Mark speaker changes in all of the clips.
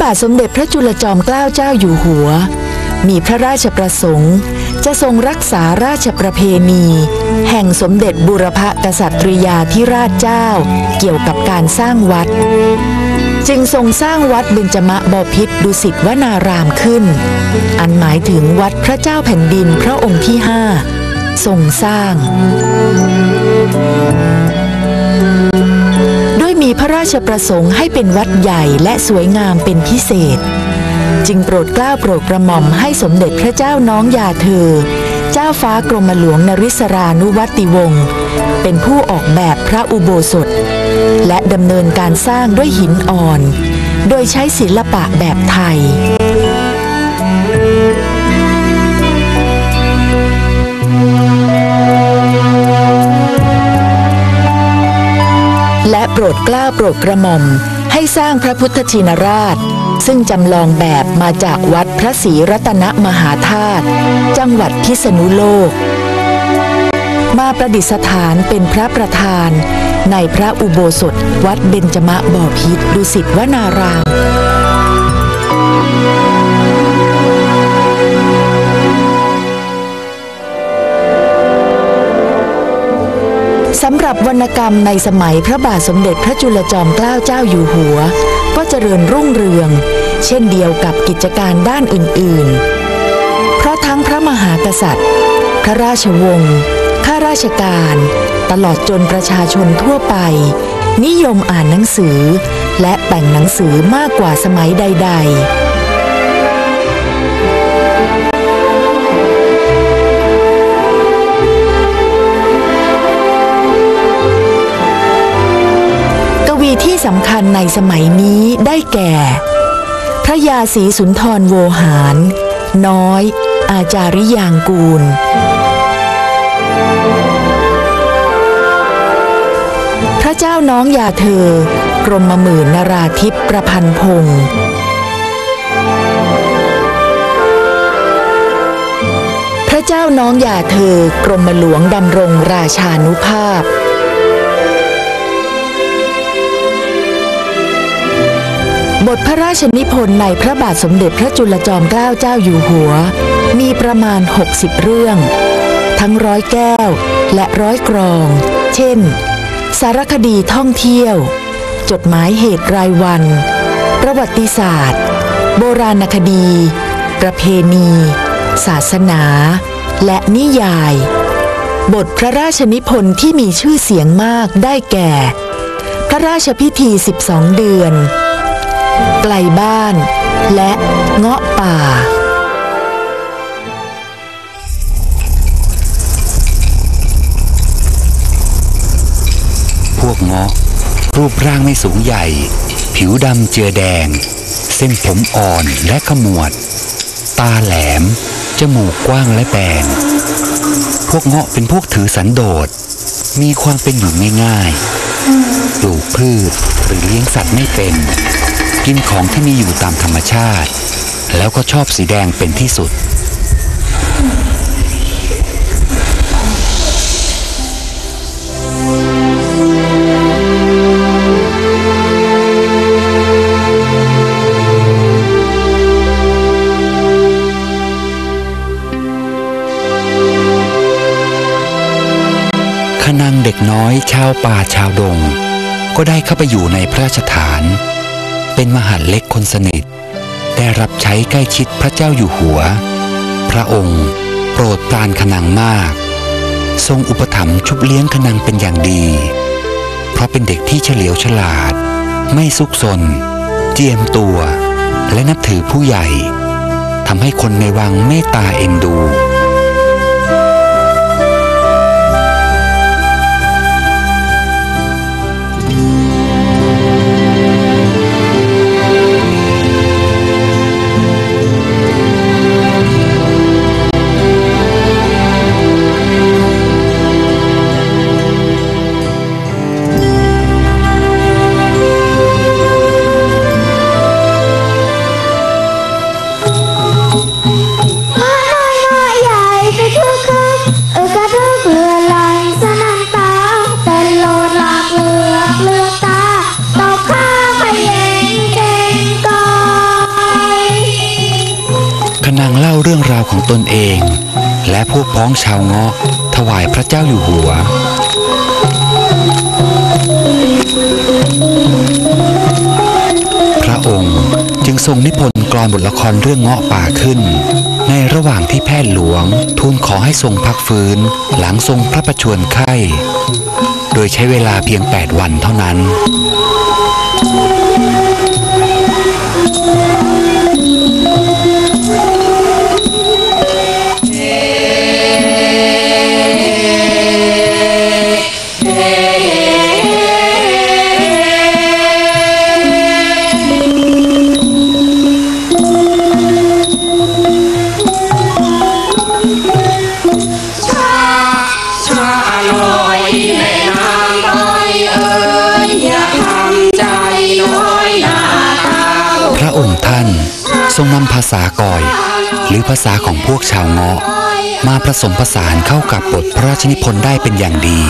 Speaker 1: บาทสมเด็จพระจุลจอมเกล้าเจ้าอยู่หัว มีพระราชประสงค์ จะทรงรักษาราชประเพณี แห่งสมเด็จบุรพกษัตริยาธิราชเจ้า เกี่ยวกับการสร้างวัด จึงทรงสร้างวัดเบญจมะบพิตรดุสิตวนารามขึ้น อันหมายถึงวัดพระเจ้าแผ่นดินพระองค์ที่ห้าทรงสร้าง พระราชประสงค์ให้เป็นวัดใหญ่และสวยงามเป็นพิเศษ จึงโปรดเกล้าโปรดกระหม่อมให้สมเด็จพระเจ้าน้องยาเธอ เจ้าฟ้ากรมหลวงนริศรานุวัติวงศ์เป็นผู้ออกแบบพระอุโบสถ และดำเนินการสร้างด้วยหินอ่อน โดยใช้ศิลปะแบบไทย ปรดกล้าโปรดกระหม่อม ให้สร้างพระพุทธชินราช ซึ่งจำลองแบบมาจากวัดพระศรีรัตนมหาธาตุจังหวัดพิษณุโลก มาประดิษฐานเป็นพระประธาน ในพระอุโบสถวัดเบญจมะบ่อพิษดุสิตวนาราม สำหรับวรรณกรรมในสมัยพระบาทสมเด็จพระจุลจอมเกล้าเจ้าอยู่หัว ก็เจริญรุ่งเรือง เช่นเดียวกับกิจการด้านอื่นๆ เพราะทั้งพระมหากษัตริย์ พระราชวงศ์ข้าราชการ ตลอดจนประชาชนทั่วไป นิยมอ่านหนังสือ และแต่งหนังสือมากกว่าสมัยใด ๆีที่สำคัญในสมัยนี้ได้แก่ พระยาศรีสุนทรโวหาร น้อย อาจาริยางกูล พระเจ้าน้องยาเธอกรมหมื่นนราธิปประพันธ์พงศ์พระเจ้าน้องยาเธอกรมหลวงดำรงราชานุภาพ บทพระราชนิพนธ์ในพระบาทสมเด็จพระจุลจอมเกล้าเจ้าอยู่หัว มีประมาณ 60 เรื่อง ทั้งร้อยแก้วและร้อยกรอง เช่น สารคดีท่องเที่ยว จดหมายเหตุรายวัน ประวัติศาสตร์ โบราณคดี ประเพณี ศาสนา และนิยาย บทพระราชนิพนธ์ที่มีชื่อเสียงมากได้แก่ พระราชพิธี 12 เดือน ไกลบ้าน และเงาะป่า
Speaker 2: พวกเงาะรูปร่างไม่สูงใหญ่ ผิวดำเจือแดง เส้นผมอ่อนและขมวด ตาแหลม จมูกกว้างและแบนพวกเงาะเป็นพวกถือสันโดษ มีความเป็นอยู่ง่ายๆปลูกพืชหรือเลี้ยงสัตว์ไม่เป็น กินของที่มีอยู่ตามธรรมชาติ แล้วก็ชอบสีแดงเป็นที่สุด ขนังเด็กน้อยชาวป่าชาวดง ก็ได้เข้าไปอยู่ในพระราชฐาน เป็นมหาดเล็กคนสนิท ได้รับใช้ใกล้ชิดพระเจ้าอยู่หัว พระองค์โปรดปรานขนังมาก ทรงอุปถัมภ์ชุบเลี้ยงขนังเป็นอย่างดี เพราะเป็นเด็กที่เฉลียวฉลาด ไม่ซุกซน เจียมตัว และนับถือผู้ใหญ่ทำให้คนในวังเมตตาเอ็นดูา
Speaker 3: ว
Speaker 2: ของตนเอง และพวกพ้องชาวเงาะถวายพระเจ้าอยู่หัว พระองค์จึงทรงนิพนธ์กลอนบทละครเรื่องเงาะป่าขึ้น ในระหว่างที่แพทย์หลวงทูลขอให้ทรงพักฟื้น หลังทรงพระประชวรไข้ โดยใช้เวลาเพียง 8 วันเท่านั้น
Speaker 3: อง
Speaker 2: ค์ท่านทรงนำภาษากอย หรือภาษาของพวกชาวเงาะ มาผสมผสานเข้ากับบทพระราชนิพนธ์ได้เป็นอย่างดี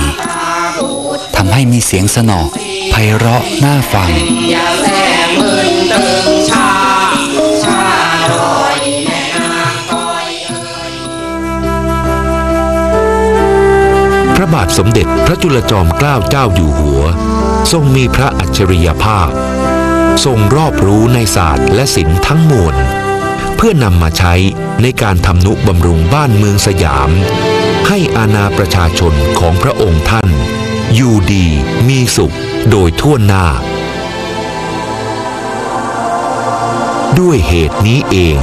Speaker 2: ทำให้มีเสียงสนอไพเราะน่าฟัง
Speaker 4: พระบาทสมเด็จพระจุลจอมเกล้าเจ้าอยู่หัว ทรงมีพระอัจฉริยภาพ ทรงรอบรู้ในศาสตร์และศิลป์ทั้งมวลเพื่อนำมาใช้ในการทำนุบำรุงบ้านเมืองสยาม ให้อาณาประชาชนของพระองค์ท่าน อยู่ดีมีสุขโดยทั่วหน้า ด้วยเหตุนี้เอง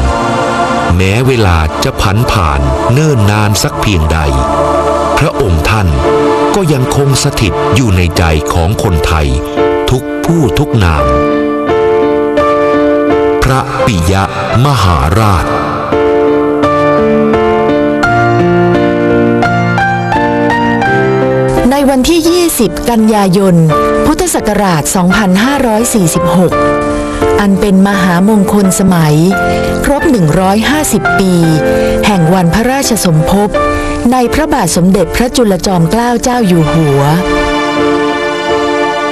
Speaker 4: แม้เวลาจะผันผ่านเนิ่นนานสักเพียงใด พระองค์ท่านก็ยังคงสถิตอยู่ในใจของคนไทย ทุกผู้ทุกนาม ปิยมหาราช
Speaker 1: ในวันที่ 20 กันยายน พุทธศักราช 2546 อันเป็นมหามงคลสมัย ครบ 150 ปี แห่งวันพระราชสมภพ ในพระบาทสมเด็จพระจุลจอมเกล้าเจ้าอยู่หัว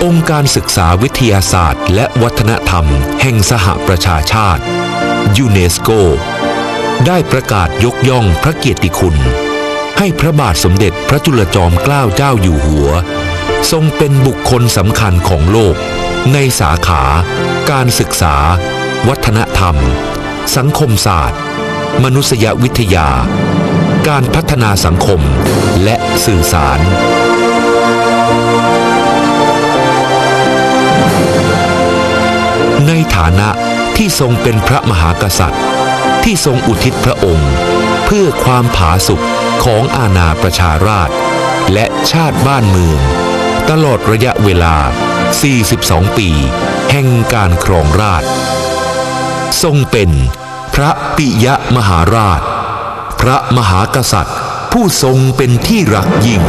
Speaker 4: องค์การศึกษาวิทยาศาสตร์ และวัฒนธรรม แห่งสหประชาชาติ ยูเนสโก ได้ประกาศยกย่องพระเกียรติคุณ ให้พระบาทสมเด็จพระจุลจอมเกล้าเจ้าอยู่หัว ทรงเป็นบุคคลสำคัญของโลก ในสาขา การศึกษา วัฒนธรรม สังคมศาสตร์ มนุษยวิทยา การพัฒนาสังคมและสื่อสาร ฐานะที่ทรงเป็นพระมหากษัตริย์ ที่ทรงอุทิศพระองค์ เพื่อความผาสุกของอาณาประชาราษฎร์และชาติบ้านเมือง ตลอดระยะเวลา 42 ปี แห่งการครองราชย์ทรงเป็นพระปิยมหาราช พระมหากษัตริย์ผู้ทรงเป็นที่รักยิ่ง